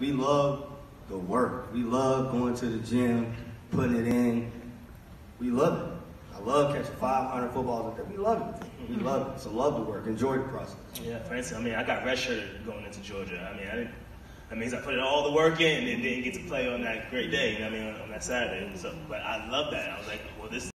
we love the work. We love going to the gym, putting it in. We love it. I love catching 500 footballs a day. We love it. We mm-hmm. love it. So love the work. Enjoy the process. Yeah, for I mean, I got redshirted going into Georgia. I mean, I didn't. That means I put all the work in and didn't get to play on that great day. You know what I mean, on, on that Saturday. So, but I love that. I was like, well, this